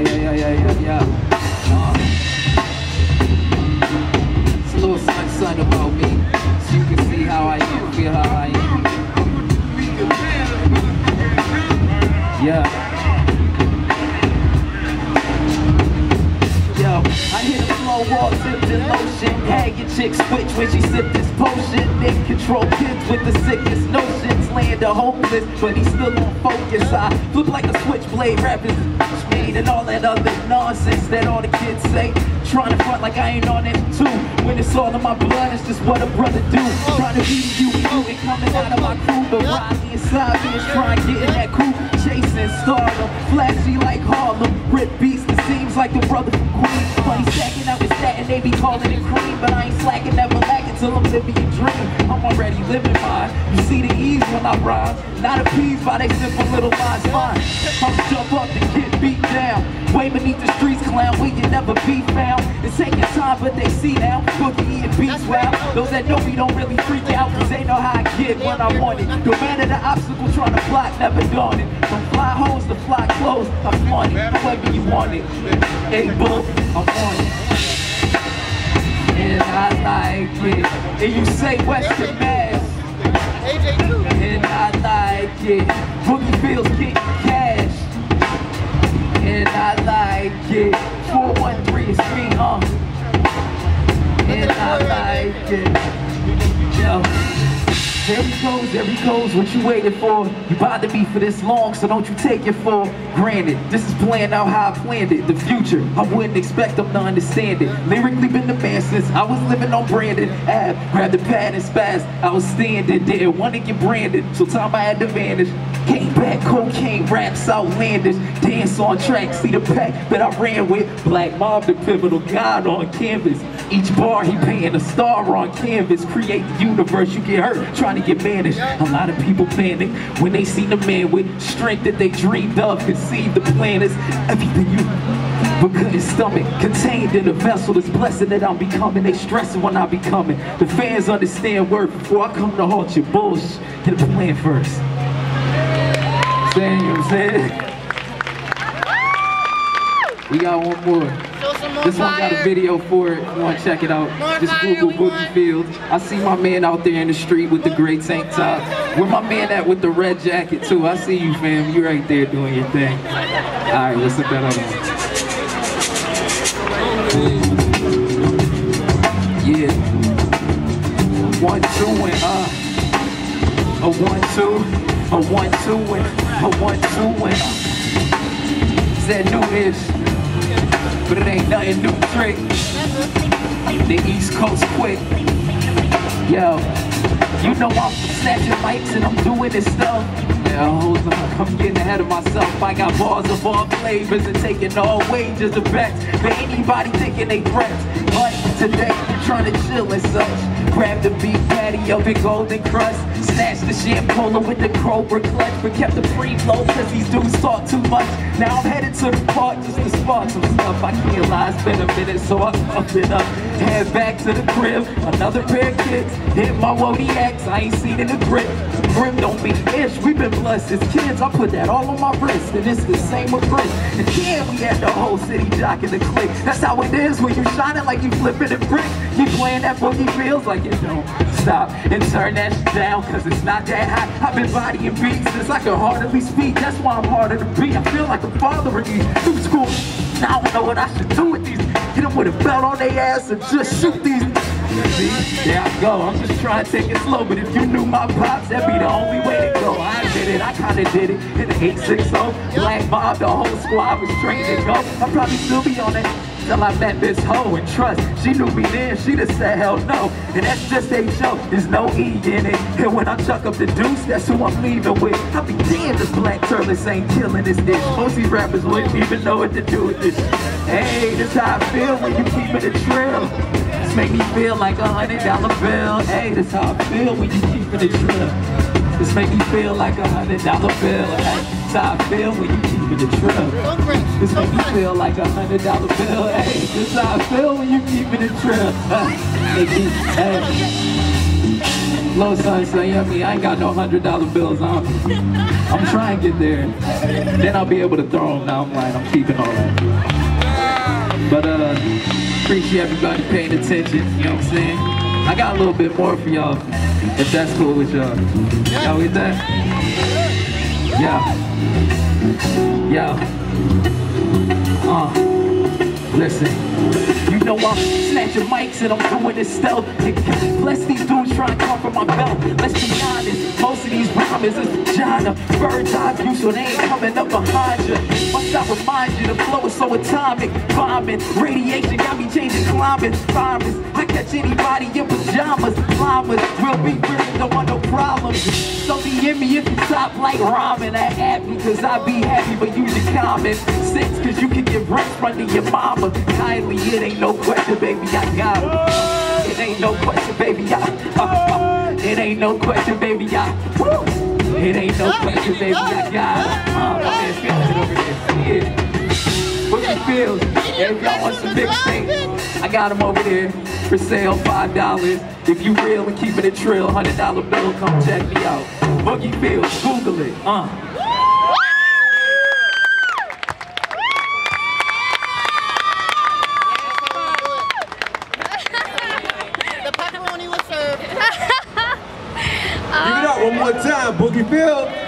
yeah, yeah, yeah, yeah, yeah, it's a little something, something about me. So you can see how I am, feel how I am. Yeah. Yo, I hit a flow wall, zipped in lotion. Had your chick switch when she sipped this potion. They control kids with the sickest Land a hopeless, but he's still on focus. I flip like a switchblade, rapping made and all that other nonsense that all the kids say. Trying to front like I ain't on it too. When it's all in my blood, it's just what a brother do. Trying to be you, you ain't coming out of my crew, but Riley inside me is trying to get in that crew. Chasing stardom, flashy like Harlem, rip beats. It seems like the brother from Queens. Funny stacking out with statin, they be calling it cream, but I ain't slacking, lacking till I'm living your dream. I'm already living mine. You see the ease when I rhyme, not appeased by they simple little lies. Mine. I'm jump up and get beat down. Way beneath the streets, clown, we can never be found. It's taking time, but they see now. Boogie and beats wow. Those that know me don't really freak out, cause they know how I get when I want it. No matter the obstacle trying to block, never done it. From fly hoes to fly clothes, I'm on it. However you want it. Hey, boo, I'm on it. And I like it. And you say Western Mass. And I like it. Boogie Fields getting cash. And I like it. 413 is me, huh? And I like it. There he goes, there he goes, what you waiting for? You bothered me for this long, so don't you take it for granted. This is playing out how I planned it. The future, I wouldn't expect them to understand it. Lyrically been the man since I was living on Brandon Ave. Grabbed the pad and spaz, I was standing there, wanna get branded, so time I had to vanish. Came back, cocaine, raps outlandish, dance on track, see the pack that I ran with. Black mob, the pivotal god on canvas. Each bar he painting a star on canvas. Create the universe, you get hurt trying to get managed. A lot of people panic when they see the man with strength that they dreamed of. Conceive the plan is everything you but couldn't stomach contained in a vessel this blessing that I'm becoming they stressing when I be coming the fans understand word before I come to halt your bullshit get a plan first saying you know what I'm saying we got one more This one got a video for it. If you want to check it out? More Just fire, Google Boogie want. Fields. I see my man out there in the street with the gray tank top. Where my man at with the red jacket too? I see you, fam. You right there doing your thing. All right, let's put that on. Yeah. One, two, and uh. A one, two. A one, two, and a one, two, and uh. Is that new-ish? But it ain't nothing new trick. The East Coast quick. Yo, you know I'm snatching mics and I'm doing this stuff. Yeah, hold on, I'm getting ahead of myself. I got bars of all flavors and taking all wages of bets for anybody thinking they threats. But today, trying to chill and such. Grab the beef patty up in golden crust. Snatch the shampoo with the Cobra clutch. But kept the free flow cause these dudes talk too much. Now I'm headed to the park just to spot some stuff. I can't lie, it's been a minute, so I up up. Head back to the crib, another pair of kicks. Hit my X, I ain't seen in the grip. Grim don't be ish, We've been blessed as kids. I put that all on my wrist, and it's the same with Chris. And then we had the whole city jocking the click. That's how it is when you shine it like you flipping a brick. You playing that Boogie Fields like it don't stop and turn that down, cause it's not that hot. I've been bodying beats since I can hardly speak. That's why I'm harder to beat. I feel like a father of these new school. Now I don't know what I should do with these. Hit them with a belt on their ass and just shoot these. See, there I go. I'm just trying to take it slow, but if you knew my pops, that'd be the only way to go. I did it, I kinda did it. In the 860, Black Mob, the whole squad was trained to go. I'd probably still be on it till I met this hoe and trust. She knew me then, she'd have said hell no. And that's just H.O., there's no E in it. And when I chuck up the deuce, that's who I'm leaving with. I'll be damned if Black Turles ain't killing this dish. Most these rappers wouldn't even know what to do with this. Hey, this how I feel when you keep it a trail. Make me feel like a hundred dollar bill. Hey, this how I feel when you keep it a trail. This make me feel like a hundred dollar bill. Hey, how I feel when you keep it a trail. This make me feel like a hundred dollar bill. Hey, this how I feel when you keep a trip. Make hey. Low son say, mean, I ain't got no hundred dollar bills on me. I'm trying to get there. Then I'll be able to throw them. Now I'm like, I'm keeping all that. But uh, appreciate everybody paying attention. You know what I'm saying? I got a little bit more for y'all, if that's cool with y'all. Y'all with that? Yeah. Yeah. Uh. Listen, you know I'm snatching mics and I'm doing this stealth. Bless these dudes trying to come from my belt. Let's be honest, most of these rhymes is vagina, bird's eye view, so they ain't coming up behind you. I remind you, the flow is so atomic. Bombing, radiation got me changing climates. Virus, I catch anybody in pajamas. Climbers will be real, don't want no problems. So be in me if you stop like ramen. I happy, cause I be happy, but use your common sense, cause you can get rent from your mama. Kindly, it ain't no question, baby, I got him. It ain't no question, baby, I, uh, uh, it ain't no question, baby, I, woo. It ain't no question, baby, got him. Uh, my man feels it over there. Yeah. What you feel? If y'all want some big things, I got them over there for sale, five dollars. If you real and keeping it trill, hundred dollar bill, come check me out. Boogie Fields, Google it. Uh. The pepperoni was served. Give it up one more time, Boogie Field.